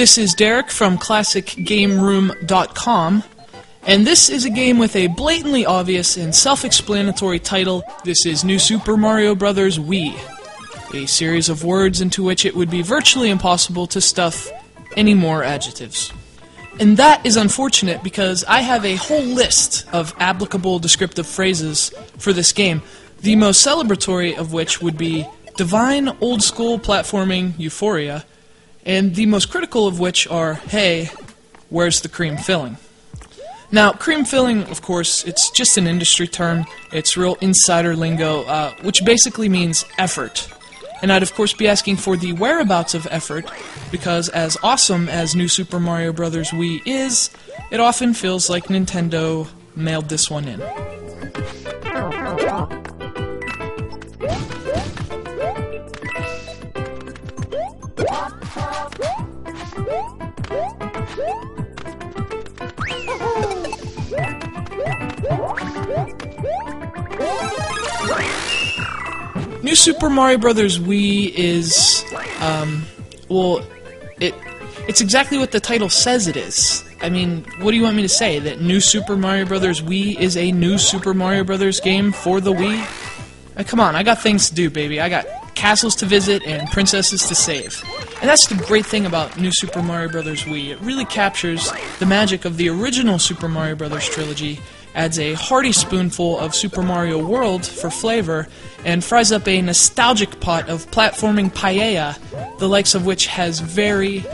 This is Derek from ClassicGameRoom.com, and this is a game with a blatantly obvious and self explanatory title. This is New Super Mario Bros. Wii, a series of words into which it would be virtually impossible to stuff any more adjectives. And that is unfortunate because I have a whole list of applicable descriptive phrases for this game, the most celebratory of which would be divine old school platforming euphoria, and the most critical of which are hey, where's the cream filling? Now, cream filling, of course, it's just an industry term. It's real insider lingo, uh, which basically means effort and I'd of course be asking for the whereabouts of effort, because as awesome as New Super Mario Bros. Wii is, it often feels like Nintendo mailed this one in. New Super Mario Bros. Wii is, um, well, it it's exactly what the title says it is. I mean, what do you want me to say? That New Super Mario Bros. Wii is a new Super Mario Bros. game for the Wii? Uh, come on, I got things to do, baby. I got castles to visit and princesses to save. And that's the great thing about New Super Mario Bros. Wii. It really captures the magic of the original Super Mario Bros. trilogy adds a hearty spoonful of Super Mario World for flavor, and fries up a nostalgic pot of platforming paella, the likes of which has very,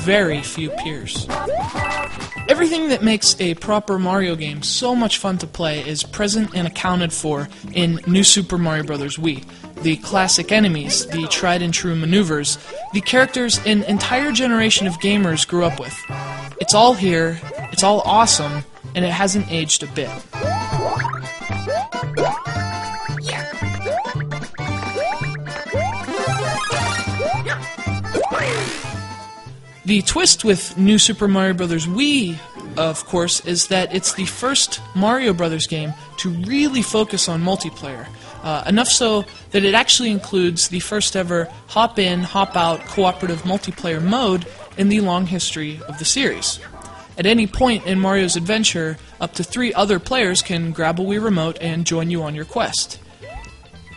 very few peers. Everything that makes a proper Mario game so much fun to play is present and accounted for in New Super Mario Bros. Wii. The classic enemies, the tried and true maneuvers, the characters an entire generation of gamers grew up with. It's all here, it's all awesome, and it hasn't aged a bit. The twist with New Super Mario Bros. Wii, of course, is that it's the first Mario Bros. game to really focus on multiplayer. Uh, enough so that it actually includes the first ever hop in, hop out cooperative multiplayer mode in the long history of the series. At any point in Mario's adventure, up to three other players can grab a Wii Remote and join you on your quest.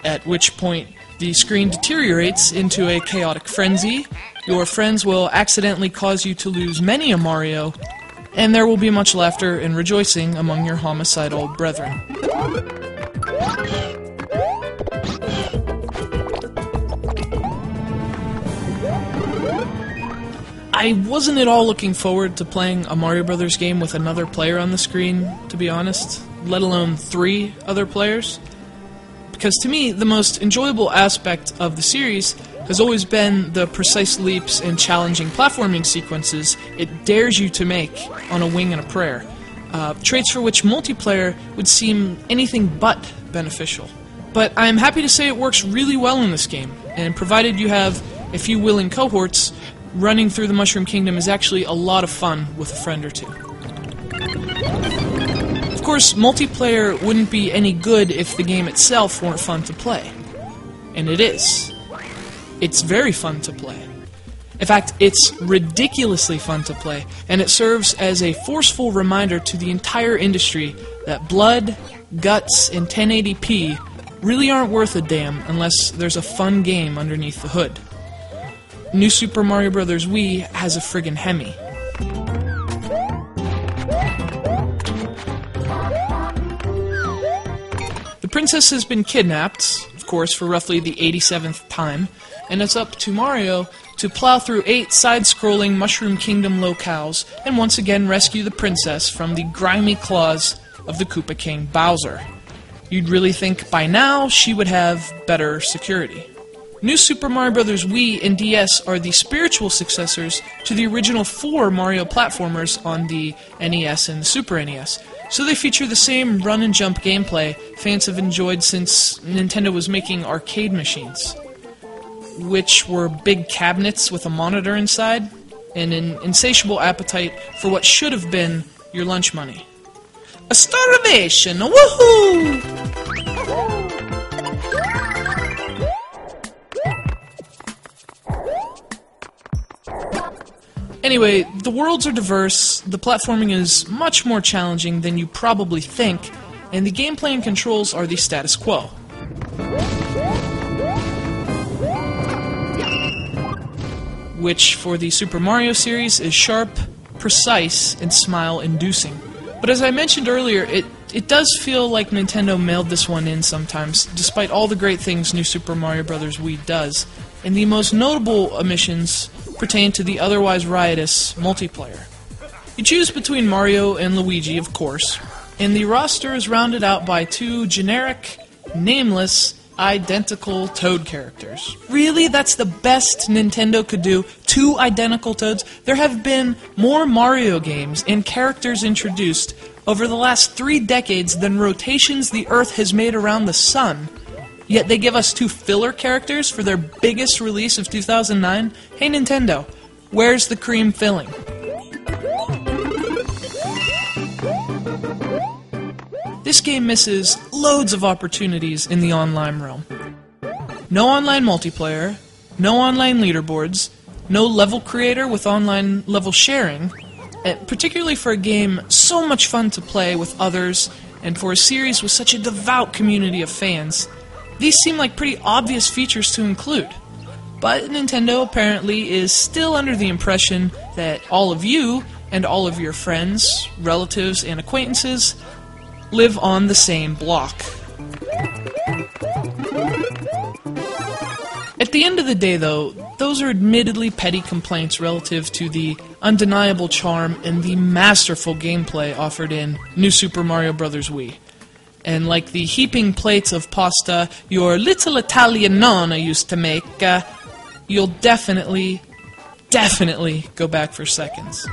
At which point, the screen deteriorates into a chaotic frenzy, your friends will accidentally cause you to lose many a Mario, and there will be much laughter and rejoicing among your homicidal brethren. I wasn't at all looking forward to playing a Mario Brothers game with another player on the screen, to be honest, let alone three other players. Because to me, the most enjoyable aspect of the series has always been the precise leaps and challenging platforming sequences it dares you to make on a wing and a prayer. Uh, traits for which multiplayer would seem anything but beneficial. But I'm happy to say it works really well in this game, and provided you have a few willing cohorts, running through the Mushroom Kingdom is actually a lot of fun with a friend or two. Of course, multiplayer wouldn't be any good if the game itself weren't fun to play. And it is. It's very fun to play. In fact, it's ridiculously fun to play, and it serves as a forceful reminder to the entire industry that blood, guts, and 1080p really aren't worth a damn unless there's a fun game underneath the hood. New Super Mario Bros. Wii has a friggin' Hemi. The princess has been kidnapped, of course, for roughly the 87th time, and it's up to Mario to plow through eight side scrolling Mushroom Kingdom locales and once again rescue the princess from the grimy claws of the Koopa King Bowser. You'd really think by now she would have better security. New Super Mario Bros. Wii and DS are the spiritual successors to the original four Mario platformers on the NES and the Super NES. So they feature the same run and jump gameplay fans have enjoyed since Nintendo was making arcade machines, which were big cabinets with a monitor inside and an insatiable appetite for what should have been your lunch money. A starvation! Woohoo! Anyway, the worlds are diverse, the platforming is much more challenging than you probably think, and the gameplay and controls are the status quo. Which, for the Super Mario series, is sharp, precise, and smile inducing. But as I mentioned earlier, it, it does feel like Nintendo mailed this one in sometimes, despite all the great things New Super Mario Bros. Wii does. And the most notable omissions pertain to the otherwise riotous multiplayer. You choose between Mario and Luigi, of course, and the roster is rounded out by two generic, nameless, identical Toad characters. Really? That's the best Nintendo could do? Two identical Toads? There have been more Mario games and characters introduced over the last three decades than rotations the Earth has made around the Sun. Yet they give us two filler characters for their biggest release of 2009? Hey Nintendo, where's the cream filling? This game misses loads of opportunities in the online realm. No online multiplayer, no online leaderboards, no level creator with online level sharing, eh, particularly for a game so much fun to play with others and for a series with such a devout community of fans. These seem like pretty obvious features to include. But Nintendo apparently is still under the impression that all of you and all of your friends, relatives, and acquaintances live on the same block. At the end of the day, though, those are admittedly petty complaints relative to the undeniable charm and the masterful gameplay offered in New Super Mario Bros. Wii. And like the heaping plates of pasta your little Italian nonna used to make, uh, you'll definitely, definitely go back for seconds.